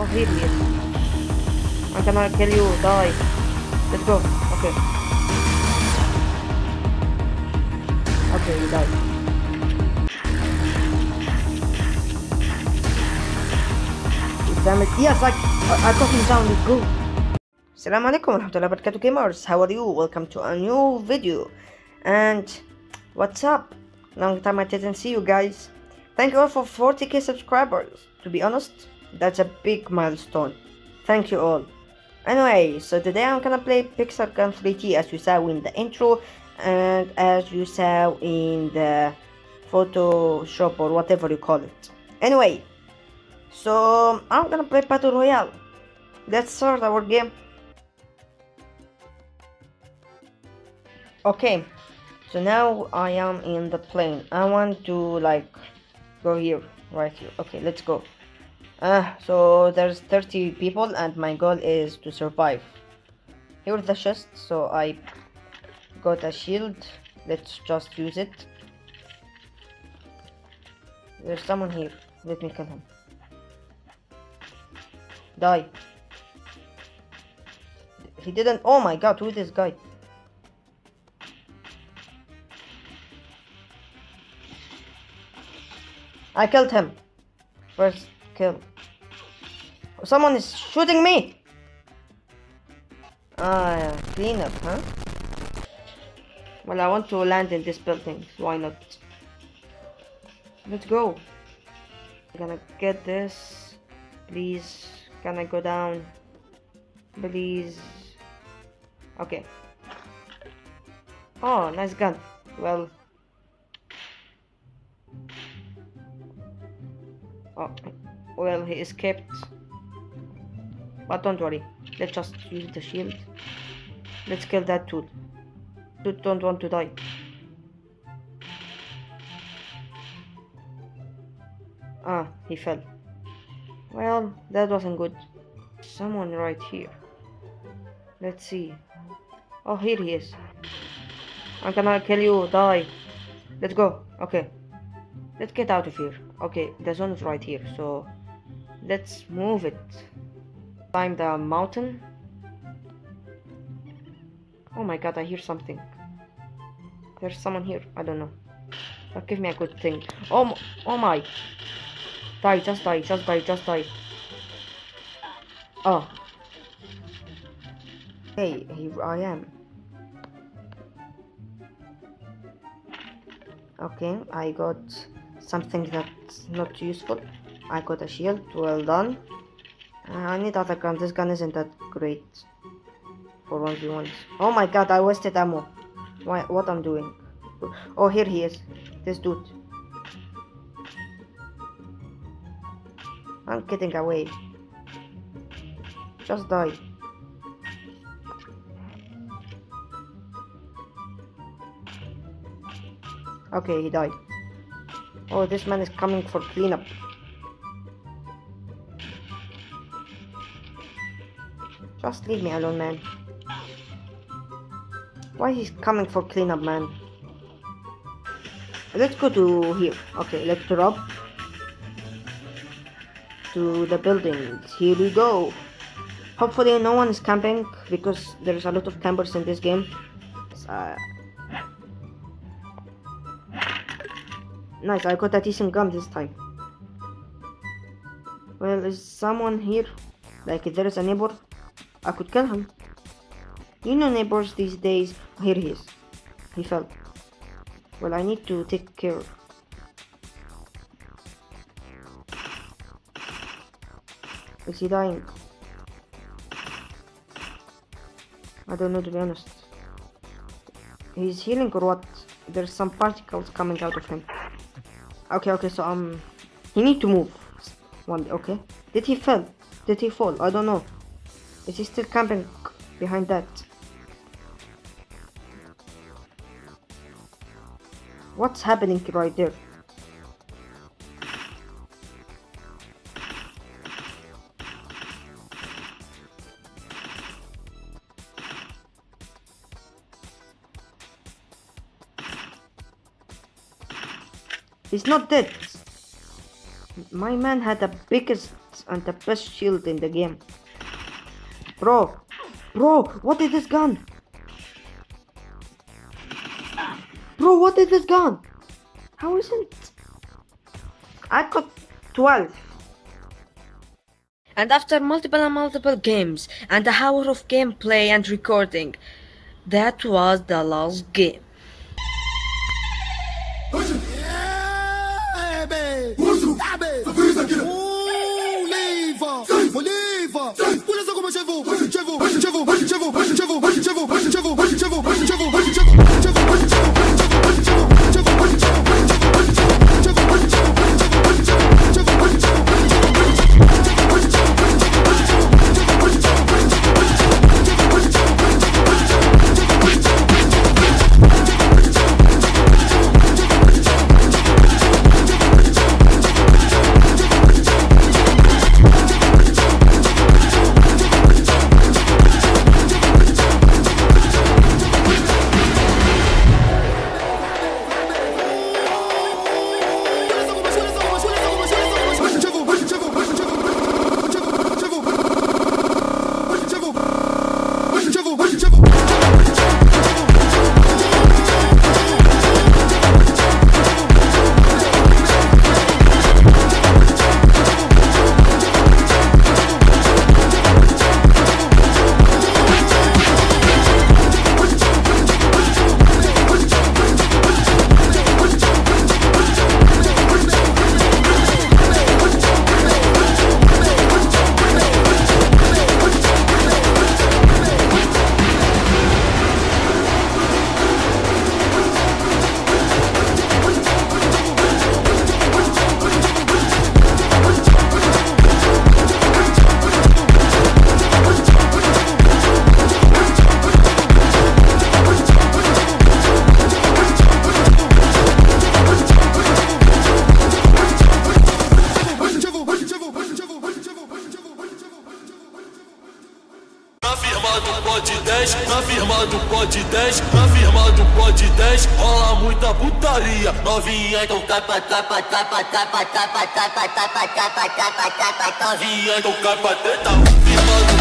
Oh, here he is. I'm gonna kill you. Die. Let's go. Okay. Okay, he died. Damn it. Yes, I, I, I got him down. Let's go. Assalamu alaikum warahmatullahi wabarakatuh gamers. How are you? Welcome to a new video. And what's up? Long time I didn't see you guys. Thank you all for 40k subscribers. To be honest, that's a big milestone. Thank you all. Anyway, so today I'm gonna play Pixel Gun 3D as you saw in the intro and as you saw in the Photoshop or whatever you call it. Anyway, so I'm gonna play Battle Royale. Let's start our game. Okay, so now I am in the plane. I want to like go here, right here. Okay, let's go. Uh, so there's 30 people and my goal is to survive. Here's the chest, so I got a shield. Let's just use it. There's someone here. Let me kill him. Die. He didn't. Oh my god, who is this guy? I killed him. First Someone is shooting me! Ah, yeah. clean up, huh? Well, I want to land in this building, so why not? Let's go. I'm gonna get this. Please, can I go down? Please. Okay. Oh, nice gun. Well. Oh, well, he escaped. But don't worry. Let's just use the shield. Let's kill that dude. Dude don't want to die. Ah, he fell. Well, that wasn't good. Someone right here. Let's see. Oh, here he is. I'm gonna kill you. Die. Let's go. Okay. Let's get out of here. Okay, the zone is right here, so let's move it. Climb the mountain. Oh my god, I hear something. There's someone here. I don't know. But give me a good thing. Oh, oh my. Die, just die, just die, just die. Oh. Hey, here I am. Okay, I got something that's not useful. I got a shield, well done. Uh, I need other gun, this gun isn't that great for 1v1s. Oh my god, I wasted ammo. Why, what I'm doing? Oh, here he is, this dude. I'm getting away. Just die. Okay, he died. Oh, this man is coming for cleanup. Just leave me alone, man. Why he's coming for cleanup, man? Let's go to here. Okay, let's drop to the buildings. Here we go. Hopefully no one is camping because there's a lot of campers in this game. Uh, nice, I got a decent gun this time. Well, is someone here? Like, there is a neighbor, I could kill him. You know neighbors these days. Here he is. He fell. Well, I need to take care. Is he dying? I don't know to be honest. He's healing or what? There's some particles coming out of him. Okay, okay, so um, he need to move. One, okay. Did he fell? Did he fall? I don't know. Is he still camping behind that? What's happening right there? He's not dead. My man had the biggest and the best shield in the game. Bro, bro, what is this gun? Bro, what is this gun? How is it? I got 12. And after multiple and multiple games and a hour of gameplay and recording, that was the last game. Чего, чего, чего, чего, чего, чего, чего, чего, чего, чего, pode 10, na firma do pode 10, na firma do pode 10, rola muita putaria. Novinha, então capa, capa, capa, capa, capa, capa, capa, capa, capa, capa, capa, novinha, então capa, teta, firma do pode